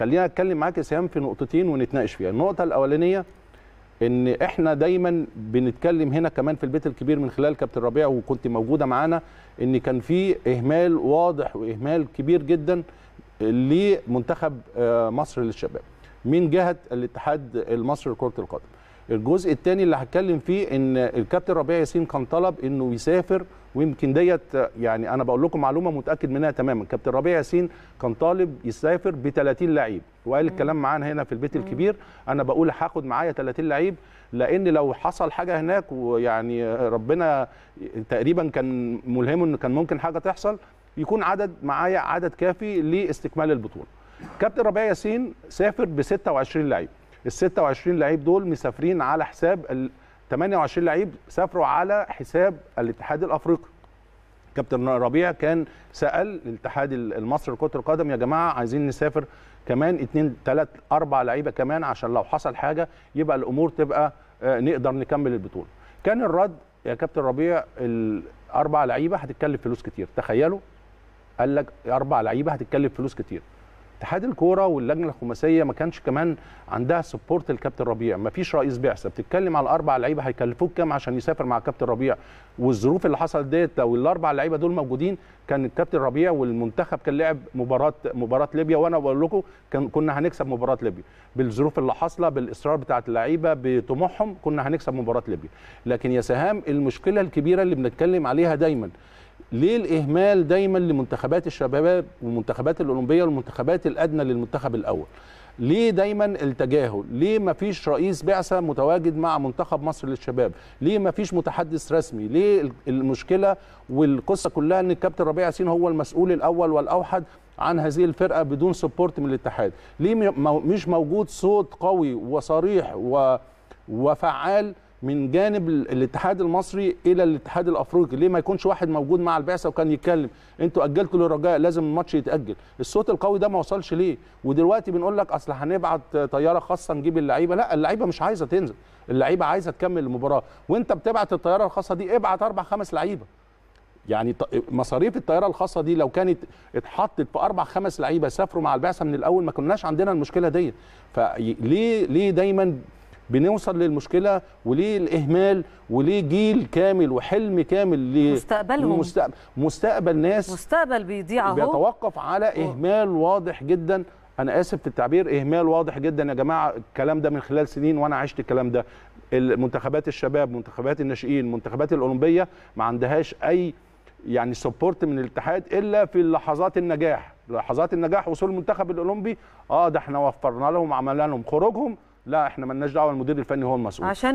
خلينا أتكلم معاك يا سهام في نقطتين ونتناقش فيها. النقطة الأولانية إن إحنا دايما بنتكلم هنا كمان في البيت الكبير من خلال كابتن ربيع وكنت موجودة معانا إن كان في إهمال واضح وإهمال كبير جدا لمنتخب آه، مصر للشباب من جهة الاتحاد المصري لكرة القدم. الجزء الثاني اللي هتكلم فيه إن الكابتن ربيع ياسين كان طلب إنه يسافر ويمكن ديت يعني أنا بقول لكم معلومة متأكد منها تماما. كابتن ربيع ياسين كان طالب يسافر ب 30 لعيب وقال الكلام معانا هنا في البيت الكبير. أنا بقول هاخد معايا 30 لعيب لأن لو حصل حاجة هناك ويعني ربنا تقريبا كان ملهمه إن كان ممكن حاجة تحصل يكون عدد معايا عدد كافي لاستكمال البطولة. كابتن ربيع ياسين سافر ب 26 لعيب. ال 26 لعيب دول مسافرين على حساب ال 28 لعيب سافروا على حساب الاتحاد الأفريقي. كابتن ربيع كان سأل الاتحاد المصري لكرة القدم يا جماعة عايزين نسافر كمان اثنين ثلاث أربع لعيبة كمان عشان لو حصل حاجة يبقى الأمور تبقى آه، نقدر نكمل البطولة. كان الرد يا كابتن ربيع الاربع لعيبة هتتكلف فلوس كتير. تخيلوا؟ قال لك أربع لعيبة هتتكلف فلوس كتير. اتحاد الكورة واللجنة الخماسية ما كانش كمان عندها سبورت الكابتن ربيع. ما فيش رئيس بعثة. بتتكلم على الأربع لعيبة هيكلفوك كام عشان يسافر مع الكابتن ربيع؟ والظروف اللي حصلت ديت لو الأربع لعيبة دول موجودين كان الكابتن ربيع والمنتخب كان لعب مباراه مباراة ليبيا. وأنا بقول لكم كان كنا هنكسب مباراة ليبيا. بالظروف اللي حاصلة بالإصرار بتاعه اللعيبة بطموحهم كنا هنكسب مباراة ليبيا. لكن يا سهام المشكلة الكبيرة اللي بنتكلم عليها دايما ليه الإهمال دايما لمنتخبات الشباب والمنتخبات الأولمبية والمنتخبات الأدنى للمنتخب الأول؟ ليه دايما التجاهل؟ ليه ما فيش رئيس بعثة متواجد مع منتخب مصر للشباب؟ ليه ما فيش متحدث رسمي؟ ليه المشكلة والقصة كلها إن الكابتن ربيع ياسين هو المسؤول الأول والأوحد عن هذه الفرقة بدون سبورت من الاتحاد؟ ليه مش موجود صوت قوي وصريح و وفعال من جانب ال- الاتحاد المصري إلى الاتحاد الأفريقي. ليه ما يكونش واحد موجود مع البعثة وكان يتكلم؟ أنتوا اجلتوا للرجاء لازم الماتش يتأجل. الصوت القوي ده ما وصلش ليه؟ ودلوقتي بنقول لك أصل هنبعت طيارة خاصة نجيب اللعيبة. لا اللعيبة مش عايزة تنزل. اللعيبة عايزة تكمل المباراة. وانت بتبعت الطيارة الخاصة دي ابعت أربع خمس لعيبة. يعني مصاريف الطيارة الخاصة دي لو كانت اتحطت في أربع خمس لعيبة سافروا مع البعثة من الأول ما كناش عندنا المشكلة دي فليه ليه دايما بنوصل للمشكلة وليه الإهمال وليه جيل كامل وحلم كامل ل- مستقبلهم. مستقبل, مستقبل ناس مستقبل بيضيع اهو بيتوقف على إهمال واضح جدا. أنا آسف في التعبير إهمال واضح جدا يا جماعة. الكلام ده من خلال سنين وأنا عشت الكلام ده. المنتخبات الشباب منتخبات الناشئين المنتخبات الأولمبية ما عندهاش أي يعني سبورت من الاتحاد إلا في لحظات النجاح. لحظات النجاح وصول المنتخب الأولمبي. آه ده إحنا وفرنا لهم عملنا لهم خروجهم. لا إحنا مالناش دعوة المدير الفني هو المسؤول. عشان